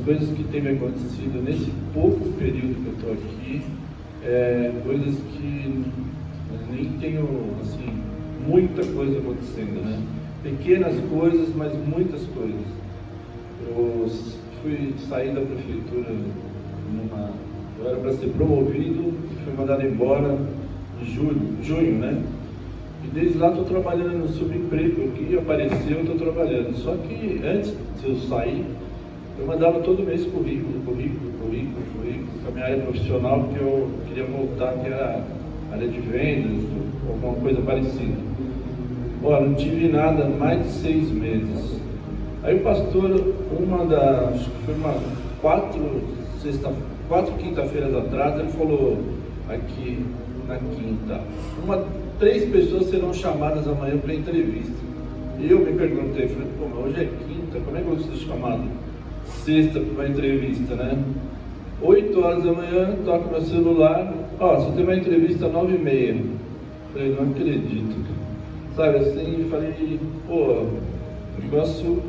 coisas que têm me acontecido nesse pouco período que eu estou aqui, é, coisas que nem tenho, assim, muita coisa acontecendo, né? Pequenas coisas, mas muitas coisas. Eu fui sair da prefeitura numa. Eu era para ser promovido e fui mandado embora em julho, junho, né? E desde lá estou trabalhando no subemprego, o que apareceu estou trabalhando. Só que antes de eu sair, eu mandava todo mês currículo, currículo, currículo, currículo, para a minha área profissional que eu queria voltar, que era área de vendas, alguma coisa parecida. Olha, não tive nada mais de seis meses. Aí o pastor, uma das, acho que foi uma quatro, sexta, quatro quinta-feiras atrás, ele falou aqui na quinta, uma, três pessoas serão chamadas amanhã para entrevista. E eu me perguntei, falei, pô, mas hoje é quinta, como é que eu vou ser chamado sexta para uma entrevista, né? Oito horas da manhã, toco meu celular, ó, você tem uma entrevista às nove e meia. Falei, não acredito. Sabe assim, falei, pô, o negócio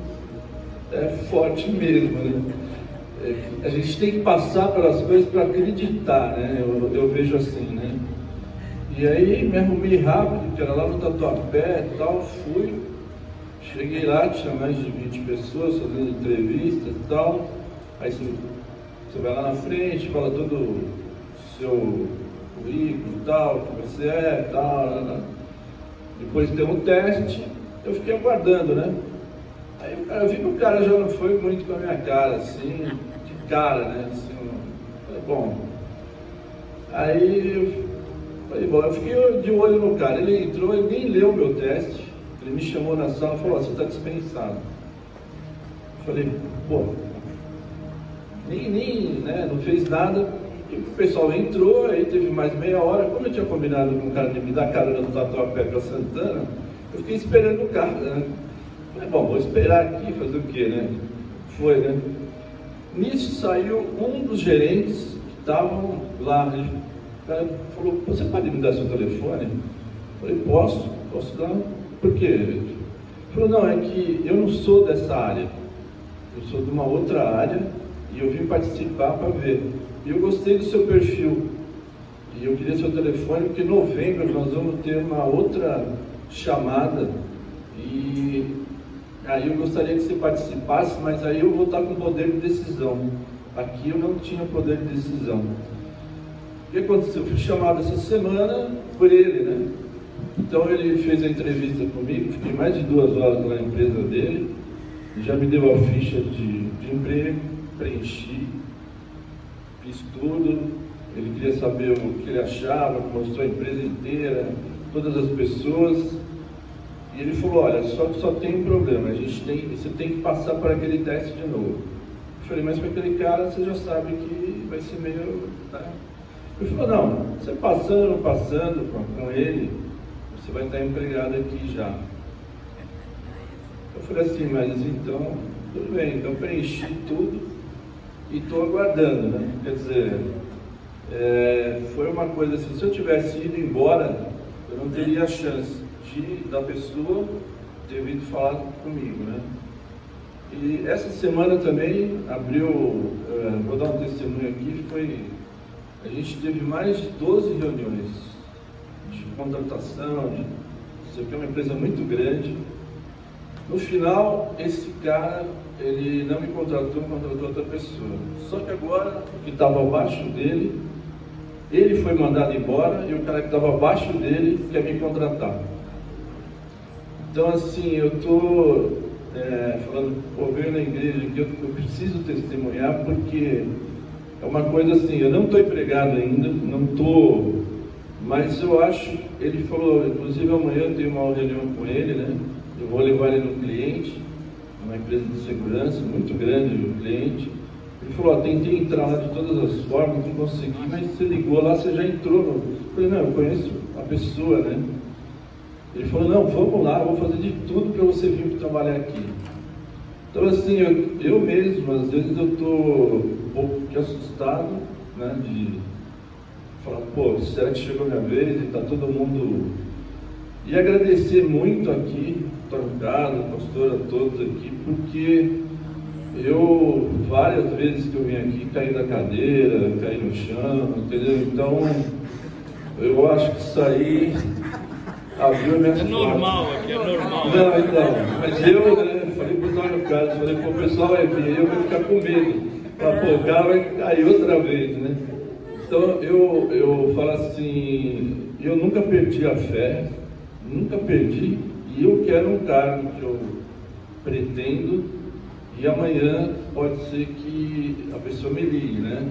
é forte mesmo, né? É, a gente tem que passar pelas coisas para acreditar, né? Eu, eu, vejo assim, né? E aí me arrumei rápido, que era lá no Tatuapé e tal, fui, cheguei lá, tinha mais de 20 pessoas fazendo entrevistas e tal. Aí você, vai lá na frente, fala todo o seu currículo e tal, que você é tal. Lá, lá. Depois tem um teste, eu fiquei aguardando, né? Aí eu vi que o cara já não foi muito com a minha cara, assim, de cara, né? Assim, falei, bom. Aí eu falei, bom, eu fiquei de olho no cara. Ele entrou, ele nem leu o meu teste. Ele me chamou na sala e falou, você está dispensado. Eu falei, pô, nem, nem, né, não fez nada. E o pessoal entrou, aí teve mais meia hora. Como eu tinha combinado com o cara de me dar carona do Tatuapé para Santana, eu fiquei esperando o cara, né? Falei, bom, vou esperar aqui, fazer o quê, né? Foi, né? Nisso saiu um dos gerentes que estavam lá. Ele, o cara falou, você pode me dar seu telefone? Eu falei, posso, posso dar. Por quê? Ele falou, não, é que eu não sou dessa área. Eu sou de uma outra área e eu vim participar para ver. E eu gostei do seu perfil. E eu queria seu telefone, porque em novembro nós vamos ter uma outra chamada. E Aí eu gostaria que você participasse, mas aí eu vou estar com poder de decisão. Aqui eu não tinha poder de decisão. O que aconteceu? Eu fui chamado essa semana por ele, né? Então ele fez a entrevista comigo, fiquei mais de duas horas na empresa dele, já me deu a ficha de, de emprego, preenchi, fiz tudo. Ele queria saber o que ele achava, mostrou a empresa inteira, todas as pessoas. E ele falou, olha, só que só tem um problema, a gente tem, você tem que passar por aquele teste de novo. Eu falei, mas para aquele cara você já sabe que vai ser meio. Né? Ele falou, não, você passando, passando com, com ele, você vai estar empregado aqui já. Eu falei assim, mas então, tudo bem, então preenchi tudo e estou aguardando, né? Quer dizer, é, foi uma coisa assim, se eu tivesse ido embora, eu não teria chance de, da pessoa ter vindo falar comigo, né? E essa semana também abriu, uh, vou dar um testemunho aqui, foi, a gente teve mais de 12 reuniões de contratação, de, aqui é uma empresa muito grande. No final, esse cara, ele não me contratou, contratou outra pessoa. Só que agora, o que estava abaixo dele, ele foi mandado embora e o cara que estava abaixo dele quer me contratar. Então, assim, eu estou é, falando, ouvindo na igreja que eu, eu, preciso testemunhar porque é uma coisa assim, eu não estou empregado ainda, não estou, mas eu acho, ele falou, inclusive amanhã eu tenho uma reunião com ele, né? Eu vou levar ele no cliente, uma empresa de segurança, muito grande o cliente. Ele falou, ó, tentei entrar lá de todas as formas, não consegui, mas você ligou lá, você já entrou. Eu falei, não, eu conheço a pessoa, né? Ele falou, não, vamos lá, vou fazer de tudo para você vir trabalhar aqui. Então assim, eu, eu mesmo, às vezes eu estou um pouco assustado, né, de falar, pô, será que chegou a minha vez e está todo mundo... E agradecer muito aqui, Antônio Carlos, a todos aqui, porque eu, várias vezes que eu vim aqui, caí da cadeira, caí no chão, entendeu? Então, eu acho que isso aí abriu minhas É normal aqui, é normal. Não, então, mas eu, né, falei pro Antônio Carlos, falei, pô, o pessoal vai vir, eu vou ficar com medo. Pra pô, o carro vai cair outra vez, né? Então, eu, eu falo assim, eu nunca perdi a fé, nunca perdi, e eu quero um cargo que eu pretendo, e amanhã pode ser que a pessoa me ligue, né?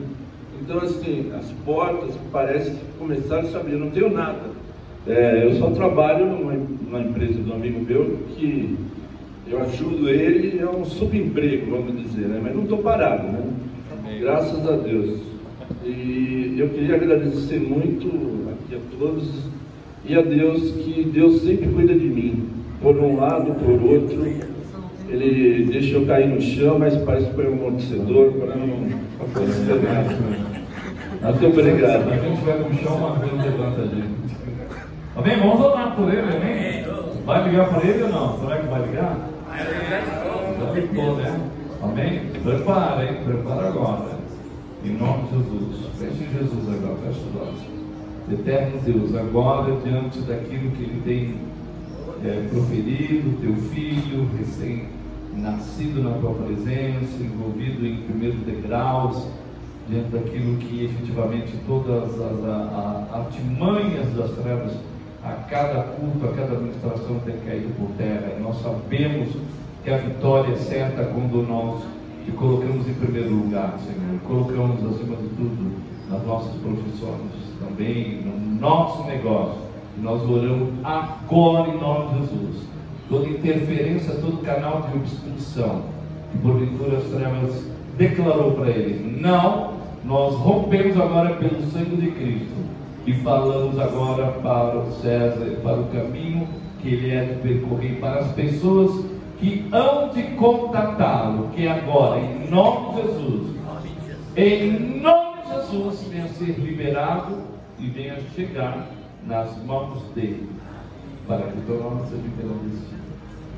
Então, assim, as portas parece que começaram a se abrir, eu não tenho nada. É, eu só trabalho numa, numa empresa do amigo meu que eu ajudo ele, é um subemprego, vamos dizer, né? Mas não estou parado, né? Graças a Deus. E eu queria agradecer muito aqui a todos e a Deus que Deus sempre cuida de mim, por um lado, por outro. Ele deixa eu cair no chão, mas parece que foi um amortecedor para não acontecer nada. Muito obrigado. A gente vai no chão, uma vez levanta a gente. Amém? Vamos orar por ele, amém? Vai ligar para ele ou não? Será que vai ligar? Já ligou, né? Amém? Prepara, hein? Prepara agora. Em nome de Jesus. Feche Jesus agora, feche os olhos. Eterno Deus, agora diante daquilo que ele tem é, proferido, teu filho, recém-nascido na tua presença, envolvido em primeiros degraus, diante daquilo que efetivamente todas as artimanhas das trevas a cada culto, a cada administração tem caído por terra. E nós sabemos que a vitória é certa quando nós te colocamos em primeiro lugar, Senhor. Colocamos acima de tudo nas nossas profissões, também no nosso negócio. E nós oramos agora em nome de Jesus. Toda interferência, todo canal de obstrução, que porventura as trevas declarou para eles: não, nós rompemos agora pelo sangue de Cristo e falamos agora para o César, para o caminho que ele é de percorrer, para as pessoas que hão de contatá-lo, que agora, em nome de Jesus, em nome de Jesus, venha ser liberado e venha chegar nas mãos dele, para que o teu nome seja engrandecido.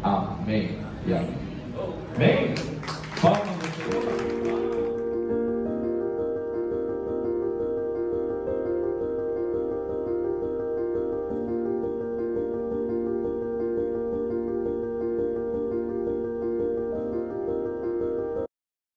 Amém e amém. Amém?